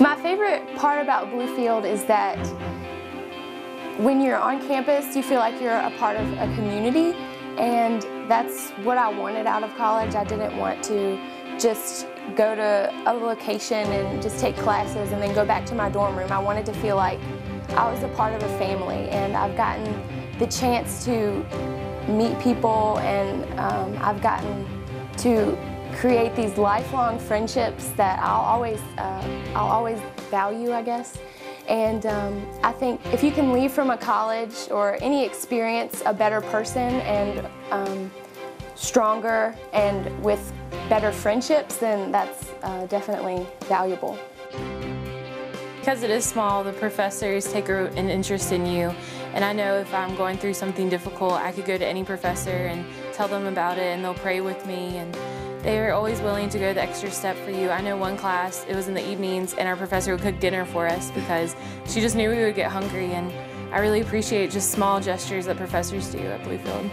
My favorite part about Bluefield is that when you're on campus, you feel like you're a part of a community, and that's what I wanted out of college. I didn't want to just go to a location and just take classes and then go back to my dorm room. I wanted to feel like I was a part of a family, and I've gotten the chance to meet people, and um, I've gotten to create these lifelong friendships that I'll always, uh, I'll always value, I guess. And um, I think if you can leave from a college or any experience a better person and um, stronger and with better friendships, then that's uh, definitely valuable. Because it is small, the professors take an interest in you. And I know if I'm going through something difficult, I could go to any professor and tell them about it and they'll pray with me. And they are always willing to go the extra step for you. I know one class, it was in the evenings, and our professor would cook dinner for us because she just knew we would get hungry. And I really appreciate just small gestures that professors do at Bluefield.